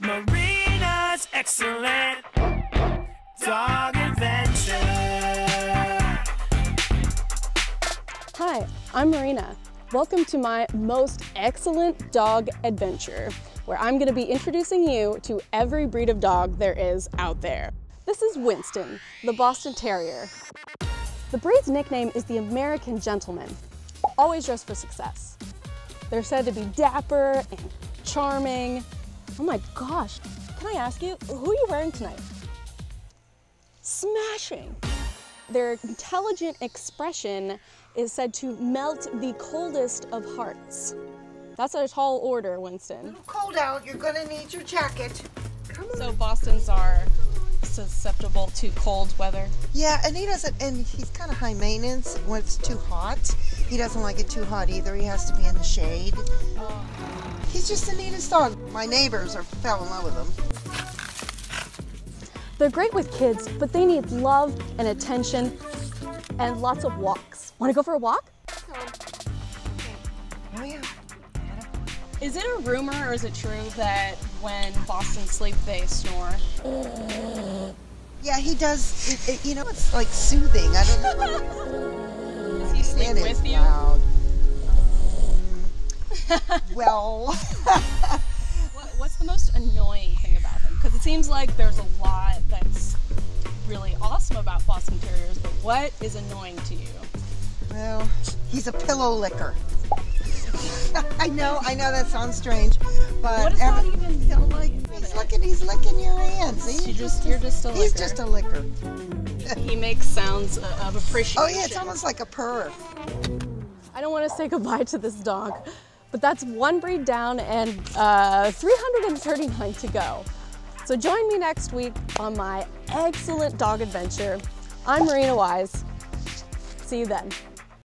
Marina's excellent dog adventure. Hi, I'm Marina. Welcome to my most excellent dog adventure, where I'm going to be introducing you to every breed of dog there is out there. This is Winston, the Boston Terrier. The breed's nickname is the American Gentleman, always dressed for success. They're said to be dapper and charming. Oh my gosh, can I ask you, who are you wearing tonight? Smashing. Their intelligent expression is said to melt the coldest of hearts. That's a tall order, Winston. Cold out, you're gonna need your jacket. Come on. So Boston's are susceptible to cold weather. Yeah, and he doesn't, and he's kind of high maintenance when it's too hot. He doesn't like it too hot either. He has to be in the shade. Oh. He's just the neatest dog. My neighbors are fell in love with him. They're great with kids, but they need love and attention and lots of walks. Want to go for a walk? Oh yeah. Is it a rumor or is it true that when Boston sleep they snore? Yeah, he does. It, it, you know, it's like soothing. I don't know. Does he sleep with you? loud. Um, well, What, what's the most annoying thing about him? Because it seems like there's a lot that's really awesome about Boston Terriers, but what is annoying to you? well, he's a pillow licker. I know, I know that sounds strange, but What does that even like, he's licking, he's licking your hands. He's You just- you're just a He's licker. just a licker. He makes sounds of appreciation. Oh yeah, it's almost like a purr. I don't want to say goodbye to this dog, but that's one breed down and uh, 339 to go. So join me next week on my excellent dog adventure. I'm Marina Weis. See you then.